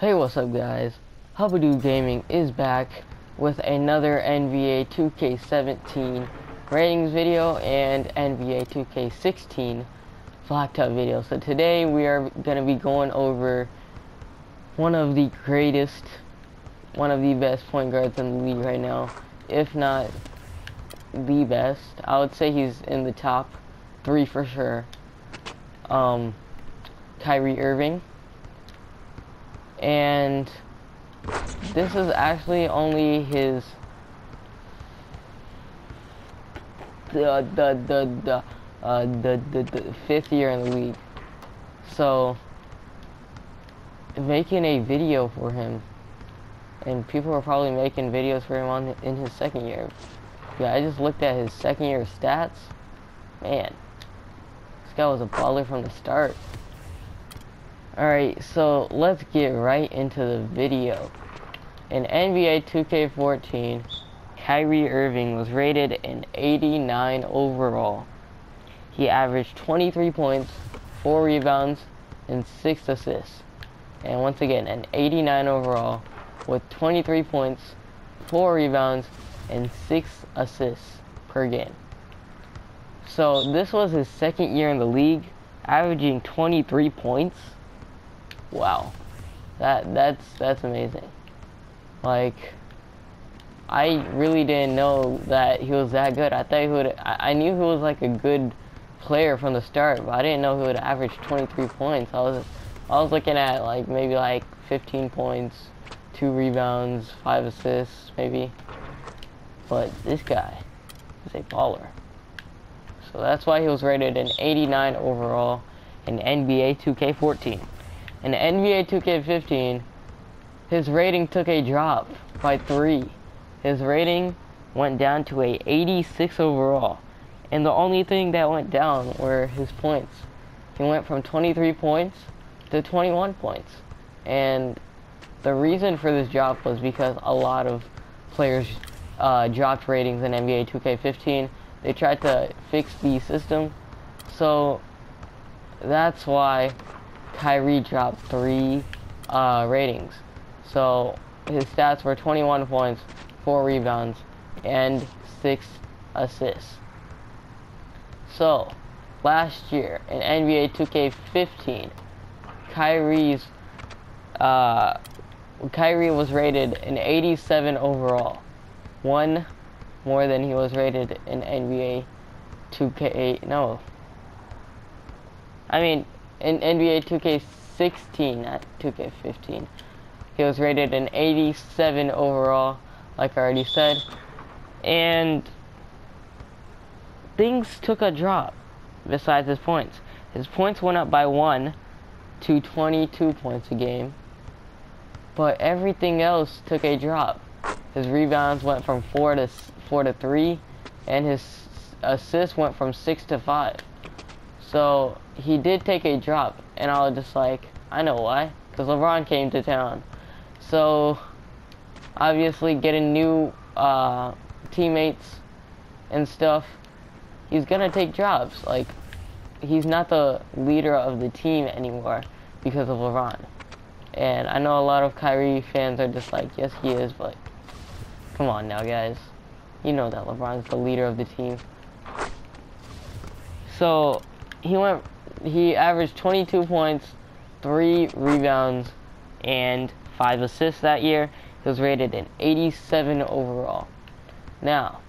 Hey, what's up guys? Habadoo Gaming is back with another NBA 2K17 ratings video and NBA 2K16 Blacktop video. So today we are going to be going over one of the greatest, one of the best point guards in the league right now, if not the best. I would say he's in the top three for sure. Um, Kyrie Irving and this is actually only his the the the the uh, the, the, the fifth year in the league. So making a video for him, and people are probably making videos for him on in his second year. Yeah, I just looked at his second year stats. Man, this guy was a baller from the start. Alright, so let's get right into the video. In NBA 2K14, Kyrie Irving was rated an 89 overall. He averaged 23 points, 4 rebounds, and 6 assists. And once again, an 89 overall with 23 points, 4 rebounds, and 6 assists per game. So this was his second year in the league, averaging 23 points wow, that that's that's amazing. Like, I really didn't know that he was that good. I thought he would. I, I knew he was like a good player from the start, but I didn't know he would average 23 points. I was I was looking at like maybe like 15 points, two rebounds, five assists, maybe. But this guy is a baller. So that's why he was rated an 89 overall in NBA 2K14. In NBA 2K15, his rating took a drop by 3. His rating went down to a 86 overall. And the only thing that went down were his points. He went from 23 points to 21 points. And the reason for this drop was because a lot of players uh, dropped ratings in NBA 2K15. They tried to fix the system. So that's why Kyrie dropped three uh, ratings. So his stats were 21 points, 4 rebounds, and 6 assists. So, last year in NBA 2K15, Kyrie's uh, Kyrie was rated an 87 overall, one more than he was rated in NBA 2K8. No, I mean in NBA 2K16, not 2K15. He was rated an 87 overall, like I already said. And things took a drop besides his points. His points went up by one to 22 points a game. But everything else took a drop. His rebounds went from 4 to 4 to 3 and his assists went from 6 to 5. So he did take a drop, and I was just like, I know why, because LeBron came to town. So obviously, getting new uh, teammates and stuff, he's gonna take drops. Like he's not the leader of the team anymore because of LeBron. And I know a lot of Kyrie fans are just like, yes, he is, but come on now, guys. You know that LeBron's the leader of the team. So he went he averaged 22 points, 3 rebounds, and 5 assists that year. He was rated an 87 overall. Now,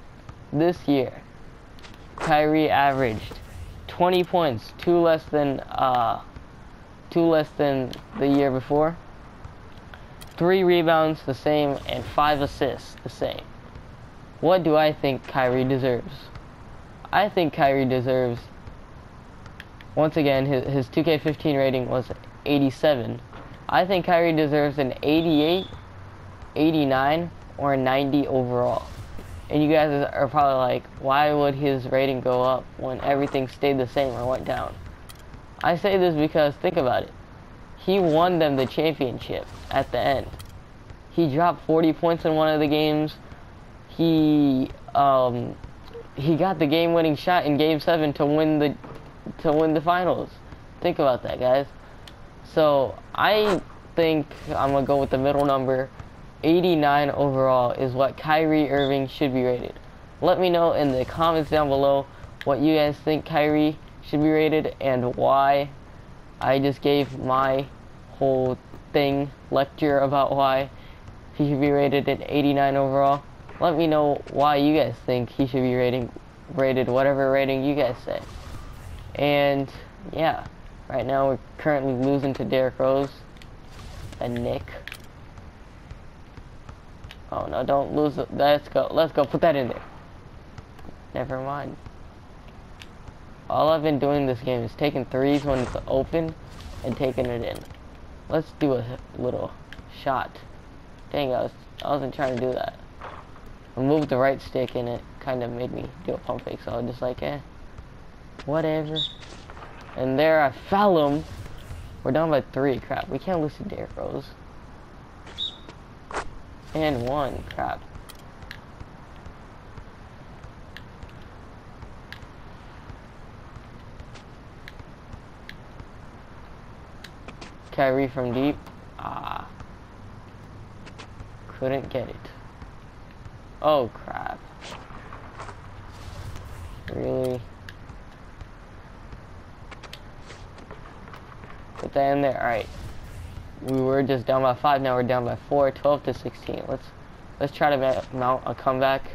this year, Kyrie averaged 20 points, two less than uh, two less than the year before. Three rebounds, the same, and five assists, the same. What do I think Kyrie deserves? I think Kyrie deserves once again, his, his 2K15 rating was 87. I think Kyrie deserves an 88, 89, or a 90 overall. And you guys are probably like, why would his rating go up when everything stayed the same or went down? I say this because, think about it. He won them the championship at the end. He dropped 40 points in one of the games. He, um, he got the game-winning shot in Game 7 to win the to win the finals. Think about that, guys. So, I think I'm gonna go with the middle number. 89 overall is what Kyrie Irving should be rated. Let me know in the comments down below what you guys think Kyrie should be rated and why. I just gave my whole thing, lecture about why he should be rated at 89 overall. Let me know why you guys think he should be rating, rated whatever rating you guys say. And yeah, right now we're currently losing to Derrick Rose and Nick. Oh no, don't lose. Let's go. Let's go. Put that in there. Never mind. All I've been doing this game is taking threes when it's open and taking it in. Let's do a little shot. Dang, I, was, I wasn't trying to do that. I moved the right stick and it kind of made me do a pump fake, so I was just like, eh, whatever. And there I fell him. We're down by three. Crap, we can't lose to Derrick Rose. And one. Crap. Kyrie from deep. Ah. Couldn't get it. Oh, crap. Really? Put that in there. Alright. We were just down by five. Now we're down by four. 12 to 16. Let's let's try to mount a comeback.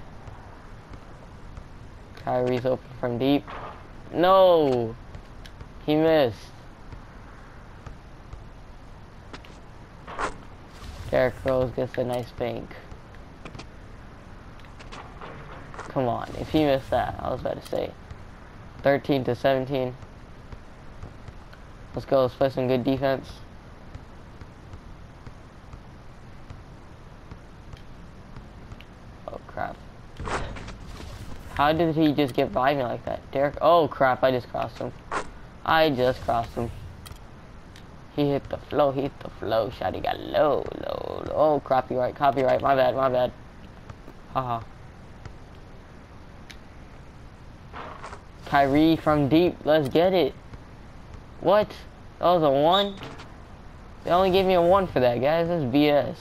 Kyrie's open from deep. No! He missed. Derrick Rose gets a nice bank. Come on, if he missed that, I was about to say. 13 to 17. Let's go, let's play some good defense. Oh crap. How did he just get by me like that? Derrick. oh crap, I just crossed him. I just crossed him. He hit the flow, he hit the flow. Shotty got low, low, low. Oh, copyright, copyright. My bad, my bad. Haha. Kyrie from deep. Let's get it. What? That was a one? They only gave me a one for that, guys. That's BS.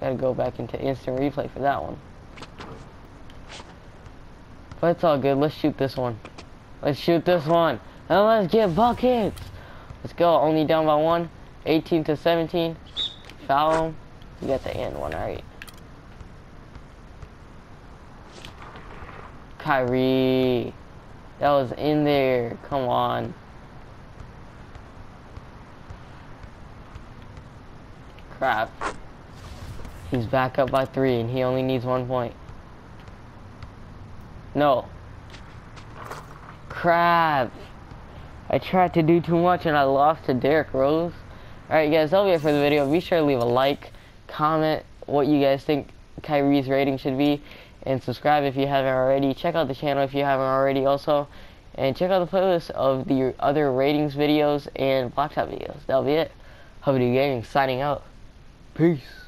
Gotta go back into instant replay for that one. But it's all good. Let's shoot this one. Let's shoot this one. And let's get buckets. Let's go. Only down by one. 18 to 17. Foul him. You got the end one, alright. Kyrie. That was in there. Come on. Crap. He's back up by three and he only needs one point. No. Crap. I tried to do too much and I lost to Derrick Rose. Alright guys, that'll be it for the video. Be sure to leave a like, comment what you guys think Kyrie's rating should be, and subscribe if you haven't already. Check out the channel if you haven't already also. And check out the playlist of the other ratings videos and blacktop videos. That'll be it. Hover Gaming signing out. Peace.